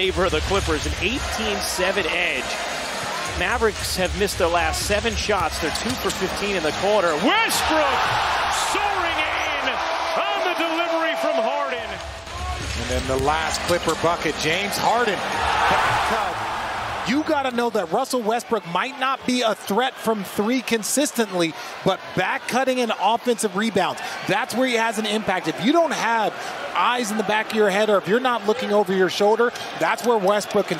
favor of the Clippers, an 18-7 edge. Mavericks have missed their last seven shots. They're two for 15 in the quarter. Westbrook soaring in on the delivery from Harden. And then the last Clipper bucket, James Harden. You got to know that Russell Westbrook might not be a threat from three consistently, but back cutting and offensive rebounds, that's where he has an impact. If you don't have eyes in the back of your head or if you're not looking over your shoulder, that's where Westbrook can